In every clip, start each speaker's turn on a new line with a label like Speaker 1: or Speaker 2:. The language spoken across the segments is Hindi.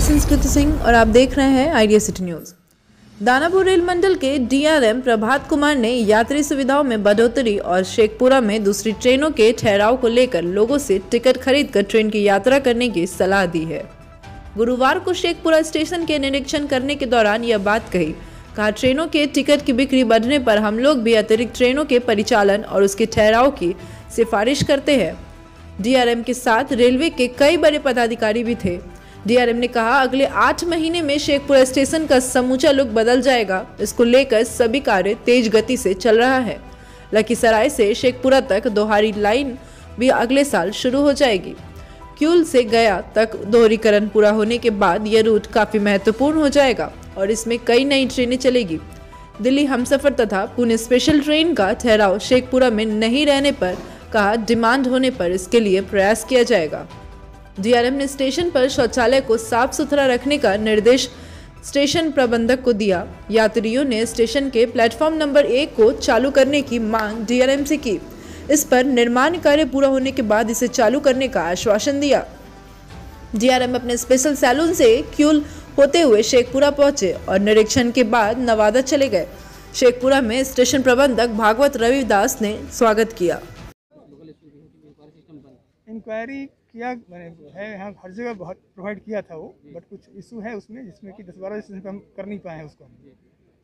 Speaker 1: संस्कृति सिंह और आप देख रहे हैं idea city news. Danapur rail मंडल के डीआरएम प्रभात कुमार ने यात्री सुविधाओं में बढ़ोतरी और शेखपुरा में दूसरी ट्रेनों के ठहराव को लेकर लोगों से टिकट खरीदकर ट्रेन की यात्रा करने की सलाह दी है। गुरुवार को शेखपुरा स्टेशन के निरीक्षण करने के दौरान यह बात कही। कहा, ट्रेनों के टिकट की बिक्री बढ़ने पर हम लोग भी अतिरिक्त ट्रेनों के परिचालन और उसके ठहराव की सिफारिश करते हैं। डीआरएम के साथ रेलवे के कई बड़े पदाधिकारी भी थे। डीआरएम ने कहा, अगले आठ महीने में शेखपुरा स्टेशन का समूचा लुक बदल जाएगा। इसको लेकर सभी कार्य तेज गति से चल रहा है। लखीसराय से शेखपुरा तक दोहारी लाइन भी अगले साल शुरू हो जाएगी। क्यूल से गया तक दोहरीकरण पूरा होने के बाद यह रूट काफ़ी महत्वपूर्ण हो जाएगा और इसमें कई नई ट्रेनें चलेगी। दिल्ली हमसफर तथा पुणे स्पेशल ट्रेन का ठहराव शेखपुरा में नहीं रहने पर कहा, डिमांड होने पर इसके लिए प्रयास किया जाएगा। डीआरएम ने स्टेशन पर शौचालय को साफ़ सुथरा रखने का निर्देश स्टेशन प्रबंधक को दिया। यात्रियों ने स्टेशन के प्लेटफॉर्म नंबर एक को चालू करने की मांग डीआरएम से की। इस पर निर्माण कार्य पूरा होने के बाद इसे चालू करने का आश्वासन दिया। डीआरएम अपने स्पेशल सैलून से क्यूल होते हुए शेखपुरा पहुँचे और निरीक्षण के बाद नवादा चले गए। शेखपुरा में स्टेशन प्रबंधक भागवत रविदास ने स्वागत किया।
Speaker 2: इंक्वायरी किया मैंने है यहाँ हर जगह बहुत प्रोवाइड किया था वो बट कुछ इशू है उसमें जिसमें कि दस बारह स्टेशन पर हम कर नहीं पाए हैं उसको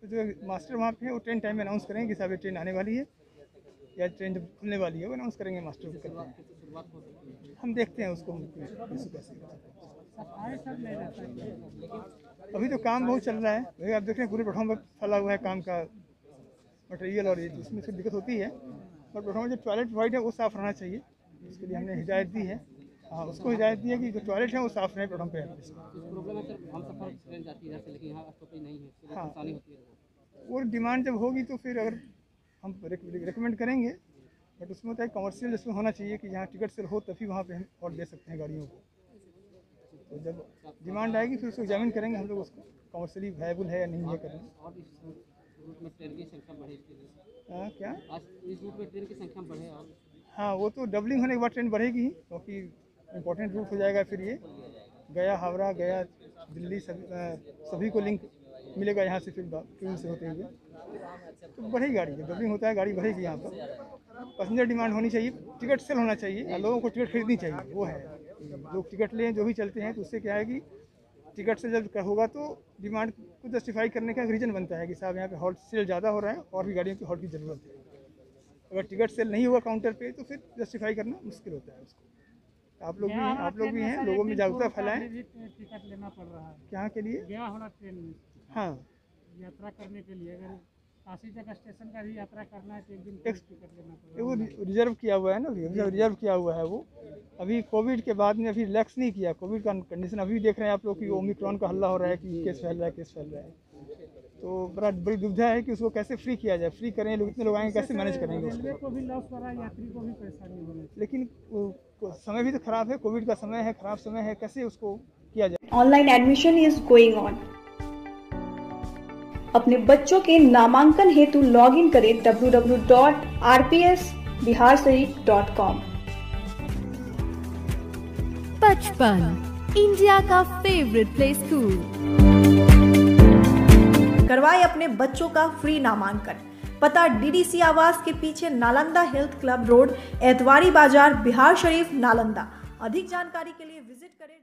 Speaker 2: तो जो मास्टर वहाँ पे है वो ट्रेन टाइम में अनाउंस करेंगे कि साहब ये ट्रेन आने वाली है या ट्रेन जब खुलने वाली है वो अनाउंस करेंगे मास्टर को करते हम देखते हैं उसको इशू कैसे अभी तो काम बहुत चल रहा है वही आप देख रहे हैं पूरे प्लेटफॉर्म पर फैला हुआ है काम का मटेरियल और ये इसमें थोड़ी दिक्कत होती है पर प्लेटफॉर्म जो टॉयलेट प्रोवाइड है वो साफ़ रहना चाहिए उसके लिए हमने हिदायत दी है। हाँ उसको हिदायत दी है कि जो टॉयलेट है वो साफ़ रहे प्लेटफॉर्म पे
Speaker 3: है। सर हम सफ़र ट्रेन जाती है ऐसे लेकिन यहाँ स्टॉपेज नहीं है इसलिए
Speaker 2: हाँ।
Speaker 3: परेशानी होती है।
Speaker 2: और डिमांड जब होगी तो फिर अगर हम रिकमेंड करेंगे बट उसमें है कमर्शियल जिसमें होना चाहिए कि जहाँ टिकट सेल हो तभी वहाँ पे हम और दे सकते हैं गाड़ियों को। तो जब डिमांड आएगी फिर उसको एग्जामिन करेंगे हम लोग उसको कमर्शियली वायबल है या नहीं है करना।
Speaker 3: और इस रूट में ट्रेन की संख्या बढ़े इसके लिए।
Speaker 2: हाँ, क्या?
Speaker 3: इस रूट में ट्रेन की संख्या बढ़े
Speaker 2: हाँ वो तो डबलिंग होने के बाद ट्रेन बढ़ेगी क्योंकि इम्पोर्टेंट रूट हो जाएगा फिर ये। गया हावड़ा, गया दिल्ली, सभी सभी को लिंक मिलेगा यहाँ से फिर ट्रेन से होते हुए। तो बढ़ेगी गाड़ी जब डबलिंग होता है गाड़ी बढ़ेगी यहाँ पर। पैसेंजर डिमांड होनी चाहिए टिकट सेल होना चाहिए लोगों को टिकट खरीदनी चाहिए, वो है। लोग टिकट लें, जो भी चलते हैं तो उससे क्या है कि टिकट से जब होगा तो डिमांड को जस्टिफाई करने का रीज़न बनता है कि साहब यहाँ पे हॉल्ट सेल ज़्यादा हो रहा है, और भी गाड़ियों की हॉल्ट की ज़रूरत है। अगर टिकट सेल नहीं हुआ काउंटर पे तो फिर जस्टिफाई करना मुश्किल होता है उसको। आप लोग भी आप लोग भी हैं? लोगों में जागरूकता फैलाएँ।
Speaker 4: टिकट लेना पड़ रहा है।
Speaker 2: यहाँ के लिए?
Speaker 4: गया होना ट्रेन में।
Speaker 2: हाँ।
Speaker 4: यात्रा करने के लिए अगर काशी तक स्टेशन का भी यात्रा करना है तो एक दिन टिकट लेना पड़ेगा
Speaker 2: वो रिज़र्व किया हुआ है ना रिज़र्व किया हुआ है वो। अभी कोविड के बाद में अभी रिलैक्स नहीं किया। कोविड का कंडीशन अभी देख रहे हैं आप लोग कि ओमिक्रॉन का हल्ला हो रहा है कि केस फैल रहा है केस फैल रहा है। तो बड़ा बड़ी दुविधा है कि उसको कैसे फ्री किया जाए? फ्री करें लोग इतने लोग आएँगे कैसे मैनेज करेंगे उसको?
Speaker 4: को भी लॉस हो रहा है यात्री को भी परेशानी हो रही है
Speaker 2: लेकिन समय भी तो खराब है कोविड का समय है खराब समय है कैसे उसको किया जाए?
Speaker 5: Online admission is going on अपने बच्चों के नामांकन हेतु लॉग इन करें www.rpsbiharsarik.com
Speaker 6: बचपन इंडिया का फेवरेट प्ले स्कूल
Speaker 5: करवाए अपने बच्चों का फ्री नामांकन। पता डीडीसी आवास के पीछे Nalanda health club road Etwari Bazar, Bihar Sharif, Nalanda. अधिक जानकारी के लिए विज़िट करें